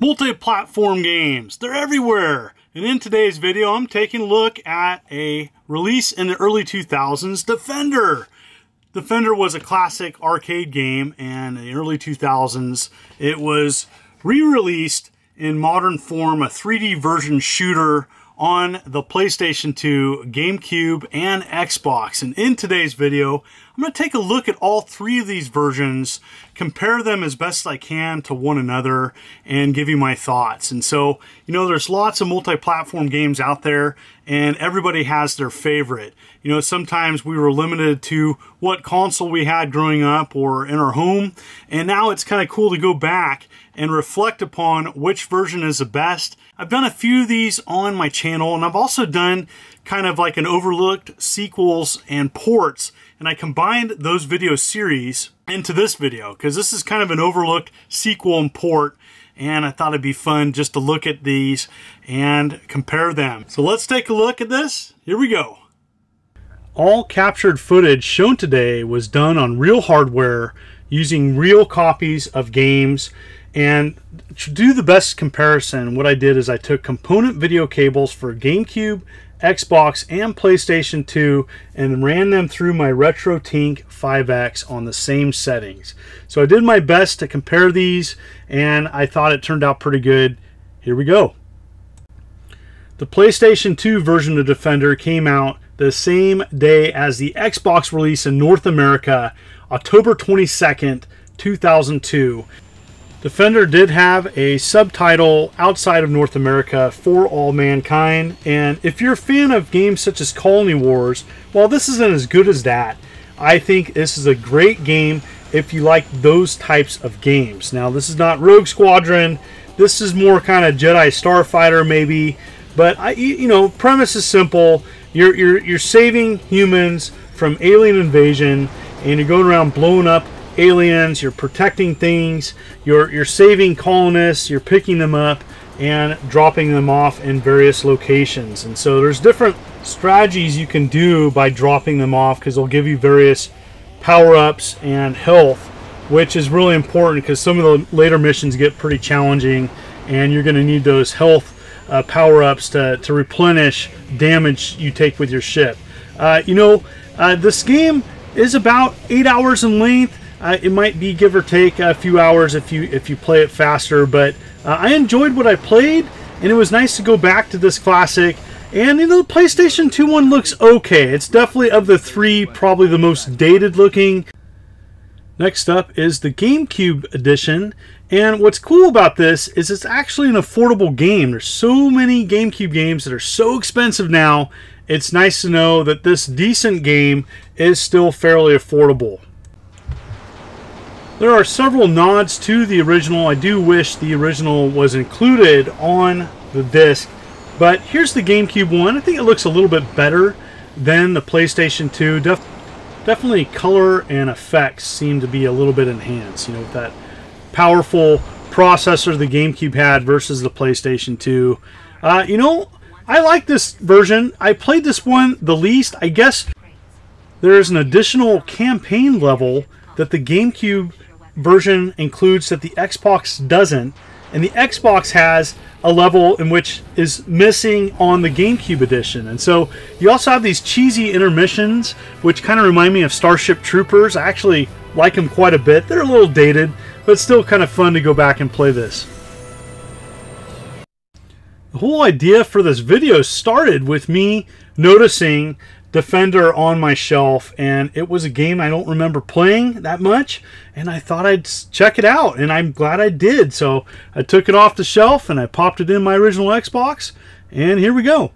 Multi-platform games, they're everywhere. And in today's video, I'm taking a look at a release in the early 2000s, Defender. Defender was a classic arcade game and in the early 2000s, it was re-released in modern form, a 3D version shooter on the PlayStation 2, GameCube, and Xbox. And in today's video, I'm going to take a look at all three of these versions, compare them as best I can to one another, and give you my thoughts. And so, you know, there's lots of multi-platform games out there, and everybody has their favorite. You know, sometimes we were limited to what console we had growing up or in our home, and now it's kind of cool to go back and reflect upon which version is the best. I've done a few of these on my channel and I've also done kind of like an overlooked sequels and ports and I combined those video series into this video because this is kind of an overlooked sequel and port and I thought it'd be fun just to look at these and compare them. So let's take a look at this. Here we go. All captured footage shown today was done on real hardware using real copies of games and to do the best comparison, what I did is I took component video cables for GameCube, Xbox, and PlayStation 2 and ran them through my RetroTink 5X on the same settings. So I did my best to compare these and I thought it turned out pretty good. Here we go. The PlayStation 2 version of Defender came out the same day as the Xbox release in North America, October 22nd, 2002. Defender did have a subtitle outside of North America for all mankind, and if you're a fan of games such as Colony Wars, well, this isn't as good as that. I think this is a great game if you like those types of games. Now, this is not Rogue Squadron. This is more kind of Jedi Starfighter, maybe. But I, you know, premise is simple. You're you're you're saving humans from alien invasion, and you're going around blowing up aliens, you're protecting things, you're, you're saving colonists, you're picking them up and dropping them off in various locations. And so there's different strategies you can do by dropping them off because they'll give you various power-ups and health, which is really important because some of the later missions get pretty challenging and you're going to need those health uh, power-ups to, to replenish damage you take with your ship. Uh, you know, uh, this game is about eight hours in length. Uh, it might be give or take a few hours if you if you play it faster, but uh, I enjoyed what I played, and it was nice to go back to this classic. And you know, the PlayStation 2 one looks okay. It's definitely of the three probably the most dated looking. Next up is the GameCube edition. And what's cool about this is it's actually an affordable game. There's so many GameCube games that are so expensive now. It's nice to know that this decent game is still fairly affordable. There are several nods to the original. I do wish the original was included on the disc. But here's the GameCube one. I think it looks a little bit better than the PlayStation 2. Def definitely color and effects seem to be a little bit enhanced. You know, with that powerful processor the GameCube had versus the PlayStation 2. Uh, you know, I like this version. I played this one the least. I guess there is an additional campaign level that the GameCube version includes that the Xbox doesn't, and the Xbox has a level in which is missing on the GameCube edition. And so you also have these cheesy intermissions, which kind of remind me of Starship Troopers. I actually like them quite a bit. They're a little dated, but still kind of fun to go back and play this. The whole idea for this video started with me noticing Defender on my shelf, and it was a game I don't remember playing that much, and I thought I'd check it out, and I'm glad I did. So I took it off the shelf and I popped it in my original Xbox, and here we go.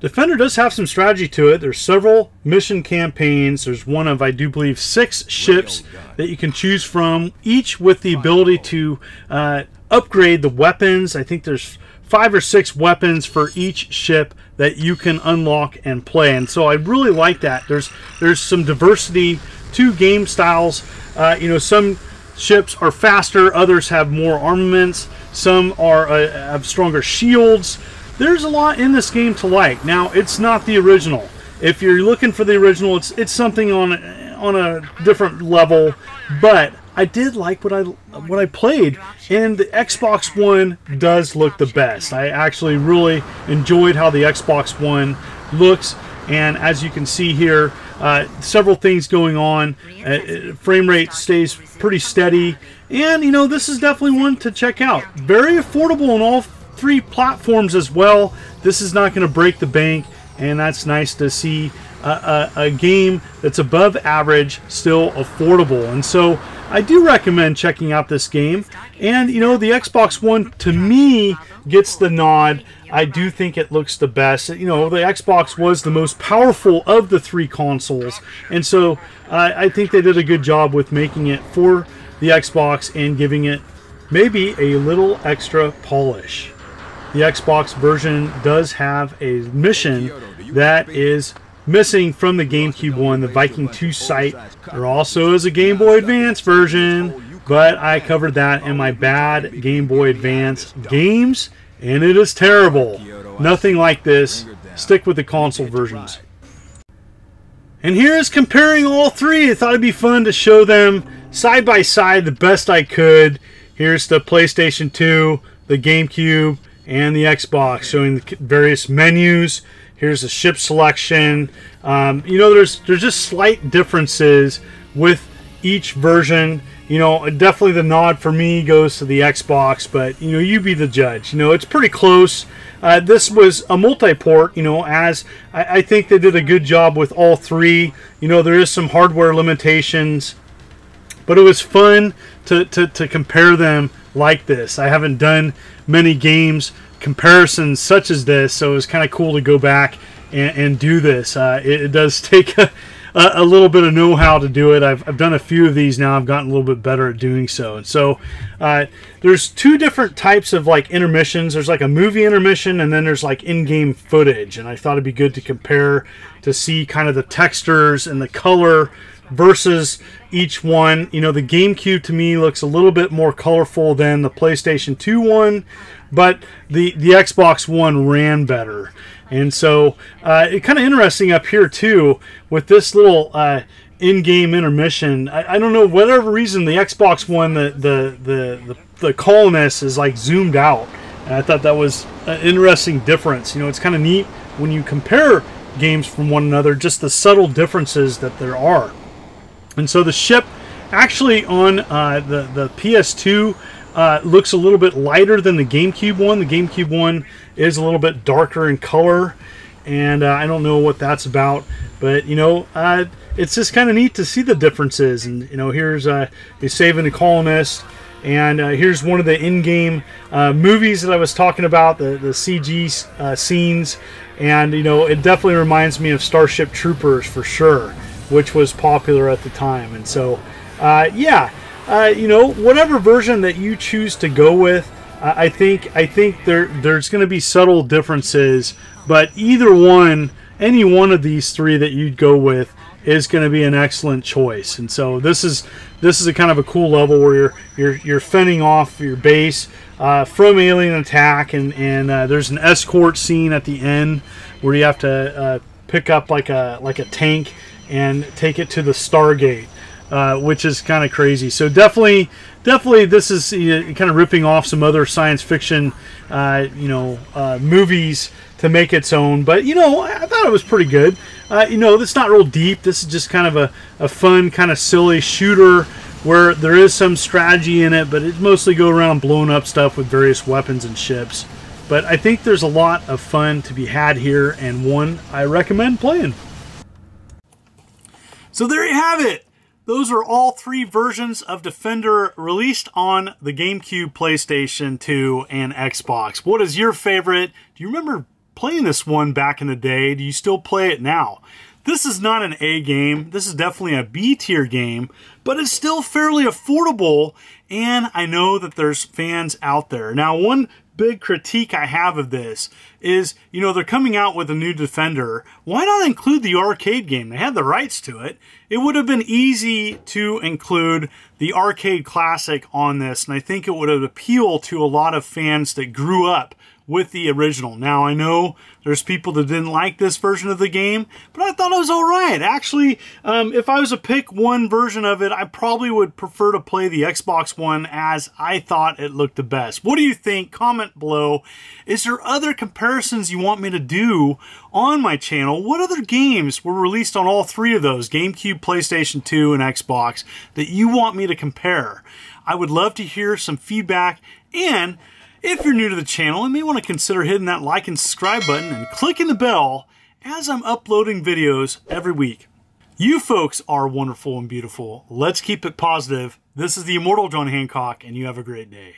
Defender does have some strategy to it. There's several mission campaigns. There's one of, I do believe, six ships that you can choose from, each with the ability to uh, upgrade the weapons. I think there's five or six weapons for each ship that you can unlock and play. And so I really like that. There's there's some diversity to game styles. Uh, you know, some ships are faster, others have more armaments, some are uh, have stronger shields. There's a lot in this game to like. Now, it's not the original. If you're looking for the original, it's it's something on on a different level, but I did like what I what I played, and the Xbox One does look the best. I actually really enjoyed how the Xbox One looks, and as you can see here, uh, several things going on. Uh, uh frame rate stays pretty steady, and you know this is definitely one to check out. Very affordable on all three platforms as well. This is not going to break the bank, and that's nice to see a, a, a game that's above average still affordable. And so I do recommend checking out this game. And, you know, the Xbox One, to me, gets the nod. I do think it looks the best. You know, the Xbox was the most powerful of the three consoles. And so uh, I think they did a good job with making it for the Xbox and giving it maybe a little extra polish. The Xbox version does have a mission that is Missing from the GameCube one, the Viking 2 site. There also is a Game Boy Advance version, but I covered that in my bad Game Boy Advance games, and it is terrible. Nothing like this. Stick with the console versions. And here's comparing all three. I thought it'd be fun to show them side by side the best I could. Here's the PlayStation 2, the GameCube, and the Xbox, showing the various menus. Here's the ship selection. Um, you know, there's there's just slight differences with each version. You know, definitely the nod for me goes to the Xbox, but you know, you be the judge. You know, it's pretty close. Uh, this was a multi-port. You know, as I, I think they did a good job with all three. You know, there is some hardware limitations, but it was fun to to, to compare them like this. I haven't done many games comparisons such as this, so it was kind of cool to go back and, and do this. Uh, it, it, does take a, a, little bit of know-how to do it. I've, I've done a few of these now. I've gotten a little bit better at doing so. And so uh, there's two different types of like intermissions. There's like a movie intermission, and then there's like in-game footage. And I thought it'd be good to compare to see kind of the textures and the color versus each one. You know, the GameCube to me looks a little bit more colorful than the PlayStation 2 one, but the, the Xbox One ran better. And so uh, it kind of interesting up here too with this little uh, in-game intermission. I, I, don't know whatever reason the Xbox One the the the the, the colonist is like zoomed out. And I thought that was an interesting difference. You know, it's kind of neat when you compare games from one another, just the subtle differences that there are. And so the ship actually on uh, the, the PS2 uh, looks a little bit lighter than the GameCube one. The GameCube one is a little bit darker in color, and uh, I don't know what that's about. But you know, uh, it's just kind of neat to see the differences. And you know, here's uh, saving the colonist, and uh, here's one of the in-game uh, movies that I was talking about, the the CG uh, scenes, and you know, it definitely reminds me of Starship Troopers for sure which was popular at the time. And so, uh, yeah, uh, you know, whatever version that you choose to go with, uh, I think I think there there's going to be subtle differences, but either one, any one of these three that you'd go with is going to be an excellent choice. And so this is this is a kind of a cool level where you're you're you're fending off your base uh, from alien attack, and and uh, there's an escort scene at the end where you have to uh, pick up like a like a tank and take it to the Stargate, uh, which is kind of crazy. So definitely, definitely, this is you know, kind of ripping off some other science fiction, uh, you know, uh, movies to make its own. But you know, I thought it was pretty good. Uh, you know, it's not real deep. This is just kind of a, a fun, kind of silly shooter where there is some strategy in it, but it mostly go around blowing up stuff with various weapons and ships. But I think there's a lot of fun to be had here, and one I recommend playing. So there you have it. Those are all three versions of Defender released on the GameCube, PlayStation 2, and Xbox. What is your favorite? Do you remember playing this one back in the day? Do you still play it now? This is not an A game. This is definitely a B tier game, but it's still fairly affordable. And I know that there's fans out there. Now, one big critique I have of this is, you know, they're coming out with a new Defender. Why not include the arcade game? They had the rights to it. It would have been easy to include the arcade classic on this, and I think it would have appealed to a lot of fans that grew up with the original. Now, I know there's people that didn't like this version of the game, but I thought it was all right. Actually, um, if I was to pick one version of it, I probably would prefer to play the Xbox One as I thought it looked the best. What do you think? Comment below. Is there other comparisons you want me to do on my channel? What other games were released on all three of those, GameCube, PlayStation 2, and Xbox, that you want me to compare? I would love to hear some feedback and if you're new to the channel, you may want to consider hitting that like and subscribe button and clicking the bell as I'm uploading videos every week. You folks are wonderful and beautiful. Let's keep it positive. This is the Immortal John Hancock, and you have a great day.